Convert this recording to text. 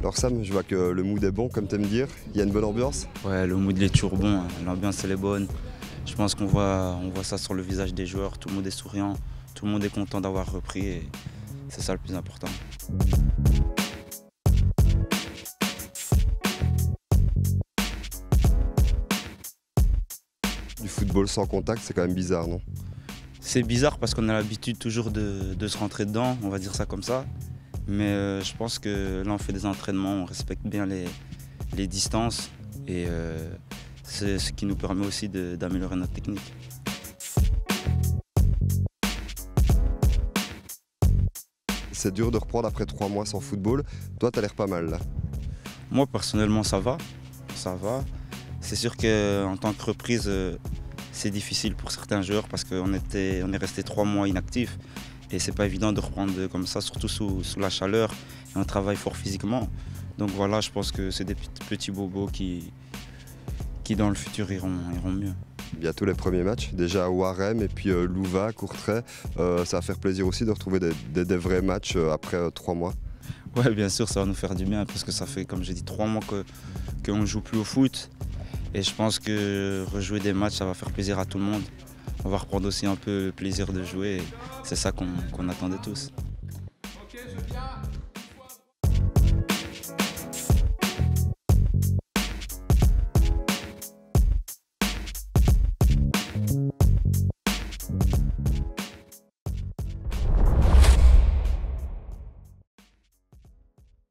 Alors Sam, je vois que le mood est bon, comme tu aimes dire. Il y a une bonne ambiance Ouais, le mood est toujours bon. hein. L'ambiance elle est bonne. Je pense qu'on voit, on voit ça sur le visage des joueurs. Tout le monde est souriant. Tout le monde est content d'avoir repris. Et c'est ça le plus important. Du football sans contact, c'est quand même bizarre, non? C'est bizarre parce qu'on a l'habitude toujours de, de se rentrer dedans, on va dire ça comme ça. Mais euh, je pense que là on fait des entraînements, on respecte bien les, les distances et euh, c'est ce qui nous permet aussi d'améliorer notre technique. C'est dur de reprendre après trois mois sans football. Toi, t'as l'air pas mal là. Moi personnellement ça va, ça va. C'est sûr qu'en tant que reprise, euh, c'est difficile pour certains joueurs parce qu'on on est resté trois mois inactifs et c'est pas évident de reprendre comme ça, surtout sous, sous la chaleur et on travaille fort physiquement. Donc voilà, je pense que c'est des petits- bobos qui, qui dans le futur iront, iront mieux. Bientôt les premiers matchs, déjà Warem et puis euh, Louva, Courtrai. Euh, ça va faire plaisir aussi de retrouver des, des- des vrais matchs euh, après euh, trois mois. Ouais, bien sûr, ça va nous faire du bien parce que ça fait, comme j'ai dit, trois mois que qu'on ne joue plus au foot. Et je pense que rejouer des matchs, ça va faire plaisir à tout le monde on va reprendre aussi un peu le plaisir de jouer. C'est ça qu'on qu attendait tous.